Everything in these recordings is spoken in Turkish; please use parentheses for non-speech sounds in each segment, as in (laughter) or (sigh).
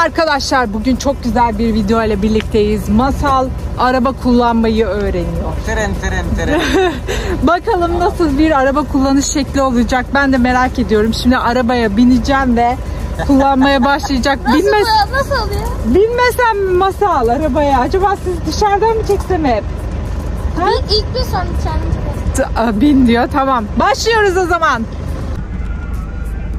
arkadaşlar. Bugün çok güzel bir video ile birlikteyiz. Masal araba kullanmayı öğreniyor. Tren tren tren. (laughs) Bakalım nasıl bir araba kullanış şekli olacak. Ben de merak ediyorum. Şimdi arabaya bineceğim ve kullanmaya (laughs) başlayacak. Nasıl, nasıl oluyor? bilmesem mi masal arabaya? Acaba siz dışarıdan mı çeksem hep? Ha? İlk, ilk bir sonra Bin diyor tamam. Başlıyoruz o zaman.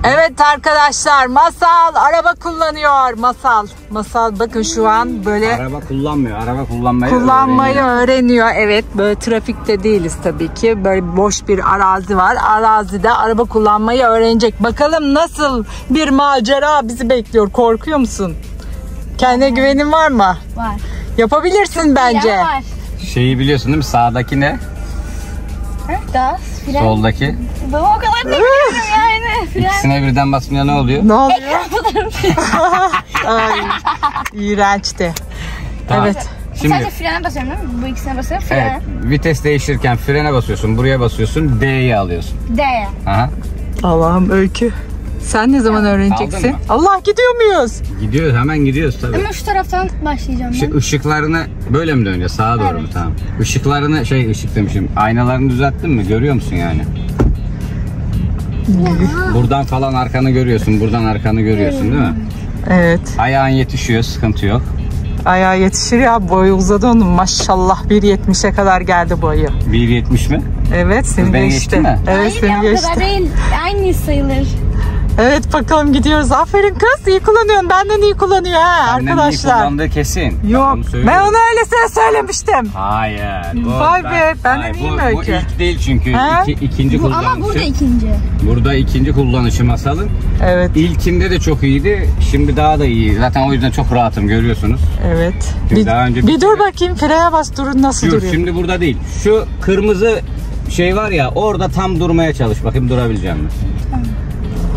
Evet arkadaşlar Masal araba kullanıyor. Masal. Masal bakın şu an böyle Araba kullanmıyor. Araba kullanmayı kullanmayı öğreniyor. öğreniyor. Evet böyle trafikte değiliz tabii ki. Böyle boş bir arazi var. Arazide araba kullanmayı öğrenecek. Bakalım nasıl bir macera bizi bekliyor. Korkuyor musun? Kendine güvenin var mı? var. Yapabilirsin bence. Ya var. Şeyi biliyorsun değil mi? Sağdaki ne? Gaz, fren. Soldaki. Ben o kadar da bilmiyorum (laughs) yani. Fren. İkisine birden basınca ne oluyor? Ne oluyor? (laughs) Ay, iğrençti. Tamam. Evet. Şimdi Sadece frene basıyorum değil mi? Bu ikisine basıyorum. Fren. evet, vites değiştirirken frene basıyorsun, buraya basıyorsun, D'yi alıyorsun. D'ye. Aha. Allah'ım öykü. Sen ne zaman öğreneceksin? Aldın? Allah gidiyor muyuz? Gidiyoruz, hemen gidiyoruz tabii. Ama şu taraftan başlayacağım Şu ben. ışıklarını böyle mi dönüyor? Sağa doğru mu? Evet. Tamam. Işıklarını şey ışık demişim. Aynalarını düzelttin mi? Görüyor musun yani? Buradan falan arkanı görüyorsun. Buradan arkanı görüyorsun değil mi? Evet. Ayağın yetişiyor. Sıkıntı yok. Ayağa yetişir ya boyu uzadı onun maşallah 1.70'e kadar geldi boyu. 1.70 mi? Evet seni beni geçti. geçti mi? Evet Hayır seni ya o geçti. kadar değil. Aynı sayılır. Evet bakalım gidiyoruz. Aferin kız iyi kullanıyorsun. Benden iyi kullanıyor ha Annenin iyi arkadaşlar. kullandığı kesin. Yok onu söylüyorum. ben onu öylesine söylemiştim. Hayır. Bu, Vay be, benden iyi bu, mi Bu öykü? ilk değil çünkü. Ha? İki, ikinci Bu, kullanışı. ama burada ikinci. Burada ikinci kullanışı masalın. Evet İlkinde de çok iyiydi. Şimdi daha da iyi. Zaten o yüzden çok rahatım görüyorsunuz. evet. Bir, daha önce bir bir dur bakayım frene bas durun nasıl Dur duruyor. şimdi burada değil. Şu kırmızı şey var ya orada tam durmaya çalış. Bakayım durabileceğim mi?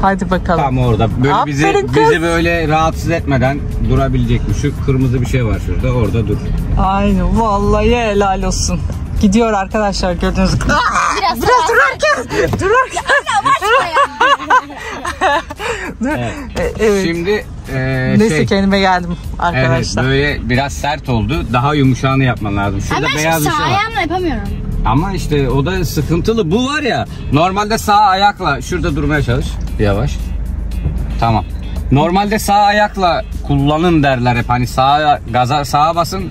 Hadi bakalım. Tam orada. Böyle bizi Aferin kız. bizi böyle rahatsız etmeden durabilecek mi? Şu kırmızı bir şey var şurada. Orada dur. Aynen vallahi helal olsun. Gidiyor arkadaşlar gördüğünüz gibi. Biraz, Biraz durarken. durarken. (laughs) Dur. Evet. E, evet. Şimdi e, Neyse şey, kendime geldim evet, arkadaşlar. böyle biraz sert oldu. Daha yumuşağını yapman lazım. Şurada Ama beyaz şu bir şey var. ayağımla yapamıyorum. Ama işte o da sıkıntılı. Bu var ya normalde sağ ayakla şurada durmaya çalış. Yavaş. Tamam. Normalde sağ ayakla kullanın derler hep. Hani sağa gaza sağa basın.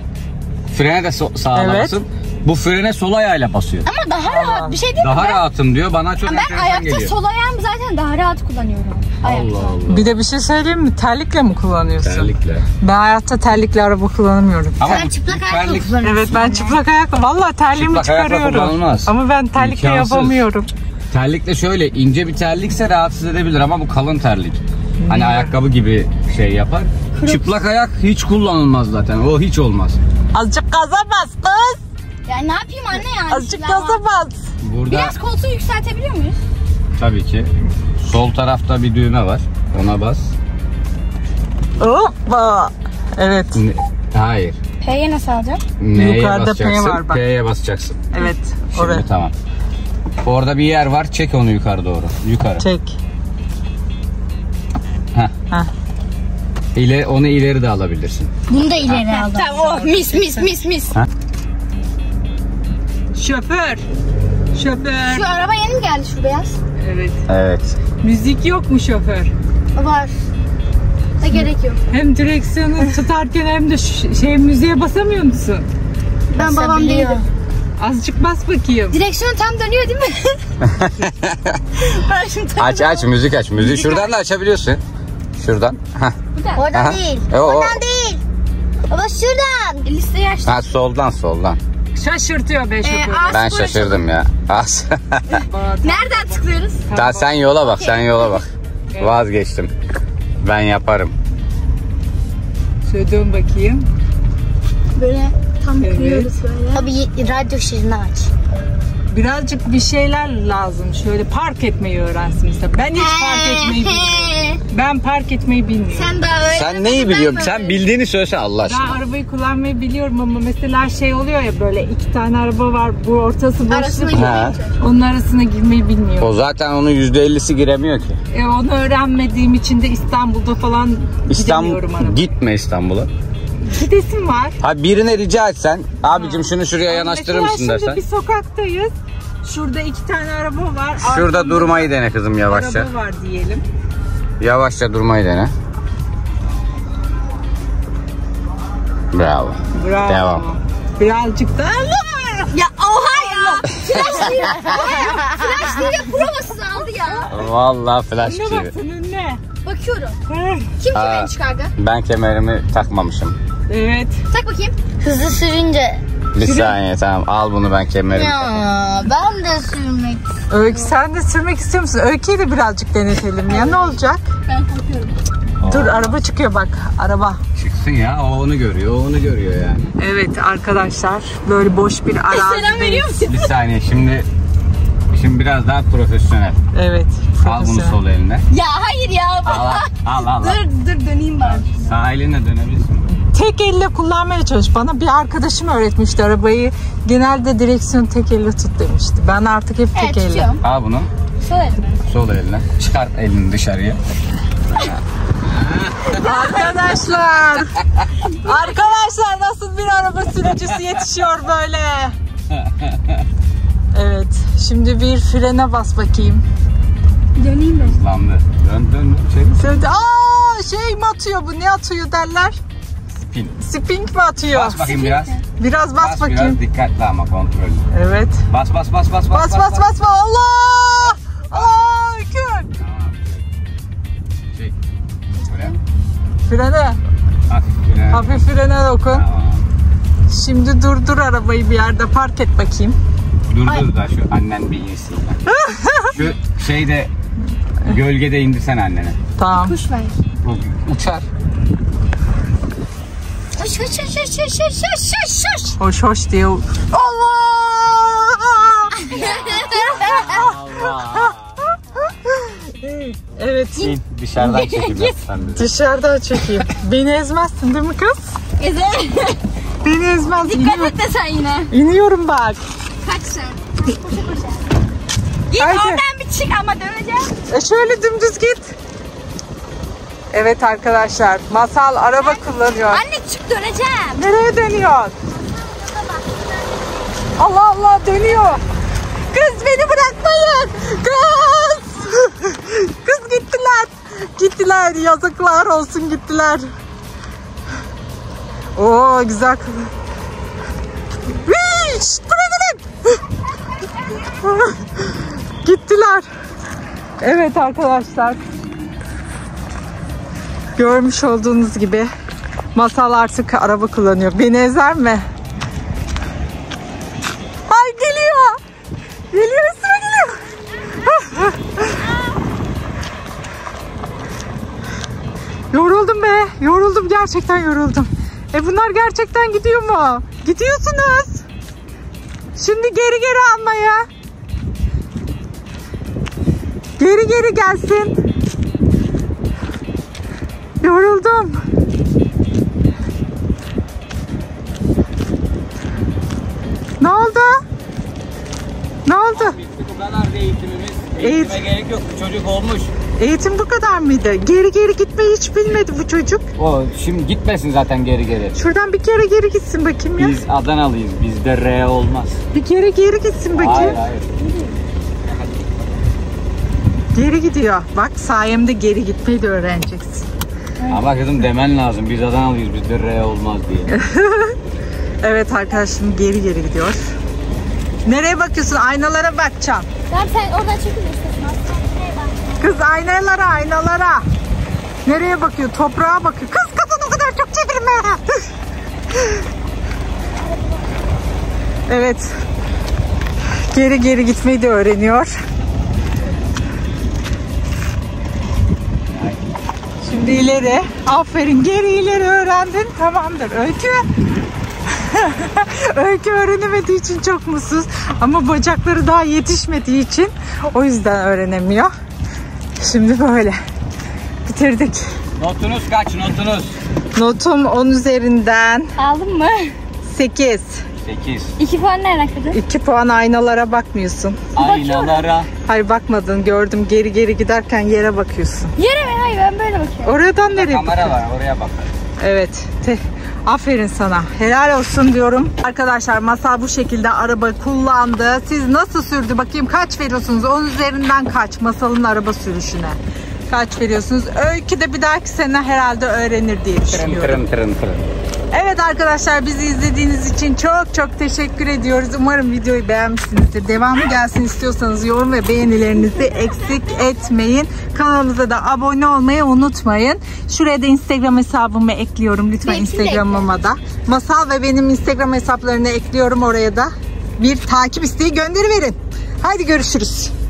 Frene de so- sağa Evet. basın. Bu frene sol ayağıyla basıyor. Ama daha rahat bir şey değil mi? Daha ben, rahatım diyor. Bana çok ben enteresan ayakta geliyor. sol ayağımı zaten daha rahat kullanıyorum. Ayakta. Allah Allah. Bir de bir şey söyleyeyim mi? Terlikle mi kullanıyorsun? Terlikle. Ben hayatta terlikle araba kullanamıyorum. Ama Sen bu çıplak ayakla terlik kullanıyorsun. Evet ben çıplak ayakla vallahi terliğimi Çıplak ayakla çıkarıyorum. kullanılmaz. Ama ben terlikle İmkansız. yapamıyorum. terlikle şöyle ince bir terlikse rahatsız edebilir ama bu kalın terlik. Hani ayakkabı gibi şey yapar. Çıplak ayak hiç kullanılmaz zaten. O hiç olmaz. Azıcık gaza bas kız. Ya ne yapayım anne yani? Azıcık gaza bas. Burada Biraz koltuğu yükseltebiliyor muyuz? tabii ki sol tarafta bir düğme var. Ona bas. Hoppa. Evet. Ne- Hayır. P'ye nasıl alacağım? N'ye Yukarıda P basacaksın. var bak. P'ye basacaksın. Evet. Şimdi Oraya. tamam. Orada bir yer var. Çek onu yukarı doğru. Yukarı. Çek. Heh. Heh. İle, onu ileri de alabilirsin. Bunu da ileri aldım. Tamam oh mis mis mis mis. Şoför. Şoför. Şu araba yeni mi geldi şu beyaz? Evet. Evet. Müzik yok mu şoför? Var. Da gerek yok. Hem direksiyonu tutarken hem de şey müziğe basamıyor musun? Ben babam değilim. Azıcık bas bakayım. Direksiyon tam dönüyor değil mi? (laughs) ben şimdi Aç aç müzik aç. Müziği şuradan da açabiliyorsun. Şuradan. Oradan Aha. değil. E, o- Oradan değil. Baba şuradan. Listeyi aç. Ha soldan soldan. Şaşırtıyor be şoför. Ee, Ben şaşırdım ya. As. (laughs) Nereden tıklıyoruz? Daha sen yola bak, sen yola bak. Vazgeçtim. Ben yaparım. Şöyle dön bakayım. Böyle tam Evet. koyuyoruz böyle. Abi radyo şirini aç. Birazcık bir şeyler lazım. Şöyle park etmeyi öğrensin mesela. Ben hiç park etmeyi bilmiyorum. Ben park etmeyi bilmiyorum. Sen daha öyle. Sen neyi biliyorsun? Sen bildiğini söylesene Allah Ben aşkına. arabayı kullanmayı biliyorum ama mesela şey oluyor ya böyle iki tane araba var. Bu ortası Arasına boşluk. Ha. Onun arasına girmeyi bilmiyorum. O zaten onun %50'si giremiyor ki. E, onu öğrenmediğim için de İstanbul'da falan İstanbul gidemiyorum araba. gitme İstanbul'a. Gidesim var. Ha birine rica etsen abicim şunu şuraya yanaştırır mesela mısın şimdi dersen. bir sokaktayız. Şurada iki tane araba var. Şurada Arkamda durmayı dene kızım yavaşça. Araba var diyelim. Yavaşça durmayı dene. Bravo. Bravo. Devam. Birazcık da! Ya oha ya. Flash değil. Flash değil ya provasız aldı ya. Vallahi flash Ne gibi. baksın önüne. Bakıyorum. Kim kemerini çıkardı? Ben kemerimi takmamışım. Evet. Tak bakayım. Hızlı sürünce. Bir saniye tamam al bunu ben takayım. Ya ben de sürmek. Öykü sen de sürmek istiyor musun? Öykü'yü de birazcık denetelim ya ne olacak? Ben korkuyorum. Dur araba çıkıyor bak araba. Çıksın ya o onu görüyor o onu görüyor yani. Evet arkadaşlar böyle boş bir arazideyiz. musun? Bir saniye şimdi şimdi biraz daha profesyonel. Evet. Al bunu profesyonel. sol eline. Ya hayır ya. Al al al al. al. dur dur döneyim ben. Sağ eline dönebilirsin. Tek elle kullanmaya çalış. Bana bir arkadaşım öğretmişti arabayı. Genelde direksiyon tek elle tut demişti. Ben artık hep tek Evet elle. tutuyorum. Al bunu Sol elimle. sol eline. Çıkart elini dışarıya. Arkadaşlar. Arkadaşlar nasıl bir araba sürücüsü yetişiyor böyle. Evet. Şimdi bir frene bas bakayım. Döneyim ben. Hızlandı. Dön dön dön. Çevir. Söyle. Aa şey mi atıyor bu? Ne atıyor derler? Spin. Spink mi atıyor? Bas bakayım biraz. Biraz bas, Bas bakayım. biraz dikkatli ama kontrollü. Evet. Bas bas bas bas Bas bas bas bas. Allah! Allah! Tamam. Çek. Buraya. Frene. Hafif frene. Hafif frene dokun. Tamam. Şimdi durdur arabayı bir yerde park et bakayım. Dur dur da şu annen bir insin. (laughs) şu şeyde gölgede indirsen annene. Tamam. Kuş ver. Uçar. Hoş hoş hoş hoş hoş hoş hoş hoş hoş. Hoş hoş diye. Allah! (laughs) Evet. İn dışarıdan (laughs) çekeceğim sen de. Dışarıdan çekeyim. Beni ezmezsin değil mi kız? Ezel. Beni ezmez. Dikkat et de sen yine. İniyorum bak. Kaç sen. Koşa koşa. Git Haydi. oradan bir çık ama döneceğim. E şöyle dümdüz git. Evet arkadaşlar. Masal araba kullanıyor. Anne çık döneceğim. Nereye dönüyor? Allah Allah dönüyor. Kız beni bırakmayın. Kız. (laughs) Kız gittiler. Gittiler. Yazıklar olsun gittiler. Oo güzel şşt, buraya gidin. Gittiler. Evet arkadaşlar. Görmüş olduğunuz gibi Masal artık araba kullanıyor. Beni ezer mi? Ay geliyor. Geliyor üstüme geliyor. yoruldum be. Yoruldum gerçekten yoruldum. E bunlar gerçekten gidiyor mu? Gidiyorsunuz. Şimdi geri geri almaya. Geri geri gelsin. Yoruldum. Ne oldu? Ne oldu? Bitti bu kadar da eğitimimiz. Eğitim- gerek yok. Bu çocuk olmuş. Eğitim bu kadar mıydı? Geri geri gitmeyi hiç bilmedi bu çocuk. O şimdi gitmesin zaten geri geri. Şuradan bir kere geri gitsin bakayım ya. Biz Adanalıyız. Bizde R olmaz. Bir kere geri gitsin bakayım. Hayır hayır. Geri gidiyor. Bak sayemde geri gitmeyi de öğreneceksin. Ama kızım demen lazım. Biz Adanalıyız. Bizde R olmaz diye. (laughs) Evet arkadaşım geri geri gidiyor. Nereye bakıyorsun? Aynalara bakacağım. Tamam sen oradan çekilirsin. Kız aynalara aynalara. Nereye bakıyor? Toprağa bakıyor. Kız kadın o kadar çok çevirme. (laughs) evet. Geri geri gitmeyi de öğreniyor. Şimdi ileri. Aferin. Geri ileri öğrendin. Tamamdır. Öykü. (laughs) Öykü öğrenemediği için çok mutsuz. Ama bacakları daha yetişmediği için o yüzden öğrenemiyor. Şimdi böyle. Bitirdik. Notunuz kaç notunuz? Notum 10 üzerinden Aldın mı? 8. 8. 2 puan ne alakalı? 2 puan aynalara bakmıyorsun. Aynalara. Hayır bakmadın gördüm geri geri giderken yere bakıyorsun. Yere mi? Hayır ben böyle bakıyorum. Oradan nereye Kamera var oraya bak. Evet. Te- Aferin sana. Helal olsun diyorum. Arkadaşlar Masal bu şekilde araba kullandı. Siz nasıl sürdü? Bakayım kaç veriyorsunuz? 10 üzerinden kaç? Masal'ın araba sürüşüne. Kaç veriyorsunuz? Öykü de bir dahaki sene herhalde öğrenir diye Tırın düşünüyorum. tırın tırın tırın. Evet arkadaşlar bizi izlediğiniz için çok çok teşekkür ediyoruz. Umarım videoyu beğenmişsinizdir. Devamı gelsin istiyorsanız yorum ve beğenilerinizi eksik etmeyin. Kanalımıza da abone olmayı unutmayın. Şuraya da Instagram hesabımı ekliyorum lütfen Instagram'ıma da. Masal ve benim Instagram hesaplarını ekliyorum oraya da. Bir takip isteği gönderiverin. Haydi görüşürüz.